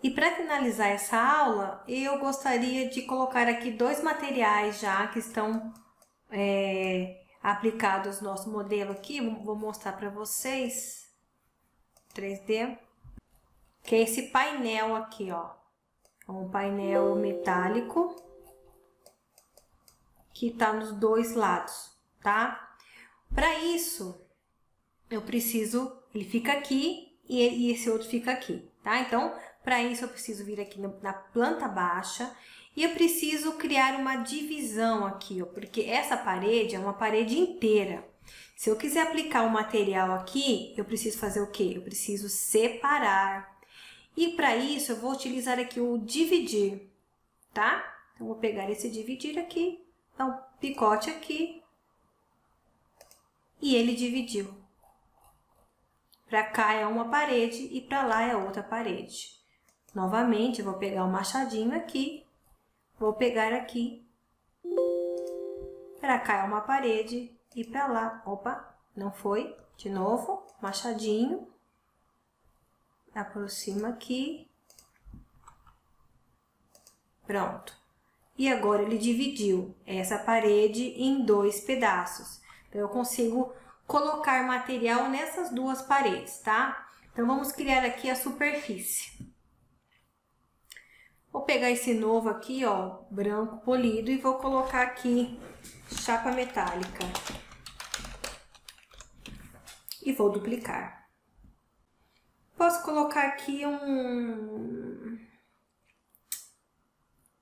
E para finalizar essa aula, eu gostaria de colocar aqui dois materiais já que estão é, aplicados no nosso modelo aqui. Vou mostrar para vocês. 3D. Que é esse painel aqui, ó. É um painel metálico. Que tá nos dois lados, tá? Para isso, eu preciso... Ele fica aqui e esse outro fica aqui, tá? Então, para isso, eu preciso vir aqui na planta baixa e eu preciso criar uma divisão aqui, ó, porque essa parede é uma parede inteira. Se eu quiser aplicar o um material aqui, eu preciso fazer o quê? Eu preciso separar. E para isso, eu vou utilizar aqui o dividir, tá? Então, vou pegar esse dividir aqui, dar um picote aqui. E ele dividiu. Para cá é uma parede e para lá é outra parede. Novamente, vou pegar o machadinho aqui, vou pegar aqui, para cá é uma parede e para lá, opa, não foi, de novo, machadinho, aproxima aqui, pronto. E agora ele dividiu essa parede em dois pedaços. Então, eu consigo colocar material nessas duas paredes, tá? Então, vamos criar aqui a superfície. Vou pegar esse novo aqui, ó, branco polido, e vou colocar aqui chapa metálica. E vou duplicar. Posso colocar aqui um,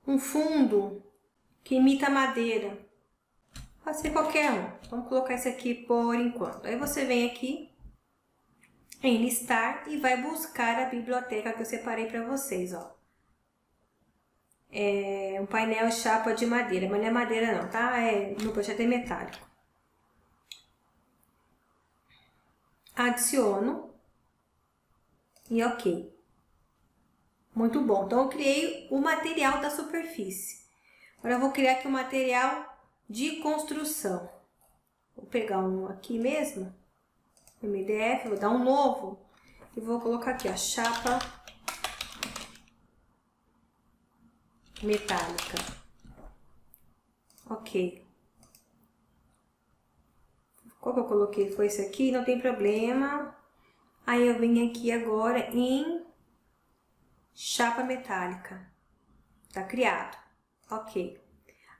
um fundo que imita madeira. Pode ser qualquer um. Vamos colocar esse aqui por enquanto. Aí você vem aqui em listar e vai buscar a biblioteca que eu separei para vocês, ó é, um painel chapa de madeira, mas não é madeira não, tá? É, no projeto é metálico. Adiciono e ok. Muito bom. Então, eu criei o material da superfície. Agora, eu vou criar aqui o material de construção. Vou pegar um aqui mesmo, MDF, vou dar um novo e vou colocar aqui a chapa metálica. Ok. Qual que eu coloquei? Foi esse aqui, não tem problema. Aí eu venho aqui agora em chapa metálica. Tá criado. Ok.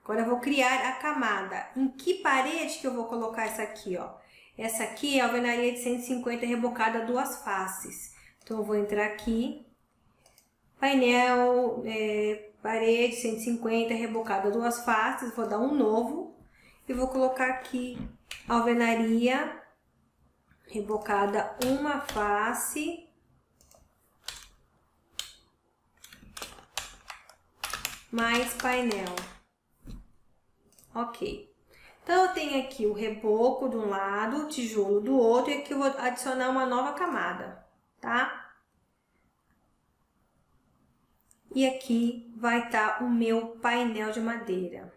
Agora eu vou criar a camada. Em que parede que eu vou colocar essa aqui, ó? Essa aqui é a alvenaria de 150 rebocada duas faces. Então, eu vou entrar aqui. Painel, é, parede 150 rebocada duas faces, vou dar um novo e vou colocar aqui alvenaria rebocada uma face mais painel. Ok. Então, eu tenho aqui o reboco de um lado, o tijolo do outro, e aqui eu vou adicionar uma nova camada, tá? E aqui vai estar tá o meu painel de madeira.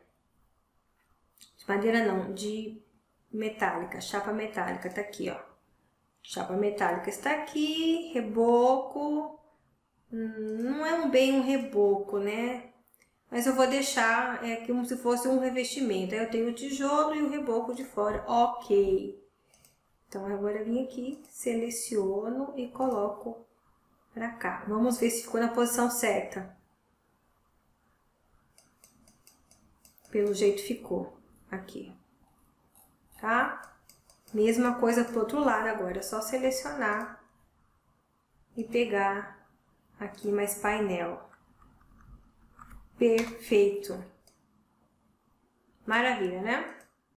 De madeira não, de metálica, chapa metálica, tá aqui, ó. Chapa metálica está aqui, reboco, não é bem um reboco, né? Mas eu vou deixar é como se fosse um revestimento. Aí eu tenho o tijolo e o reboco de fora, ok. Então, agora eu vim aqui, seleciono e coloco para cá. Vamos ver se ficou na posição certa. Pelo jeito ficou aqui, tá? Mesma coisa pro outro lado agora, é só selecionar e pegar aqui mais painel. Perfeito. Maravilha, né?